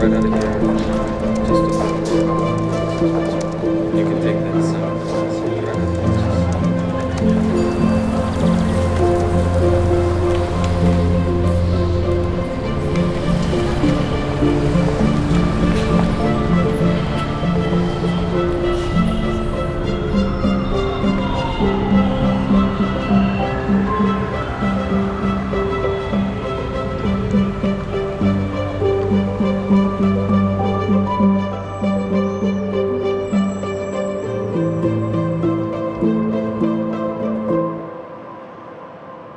right out of here.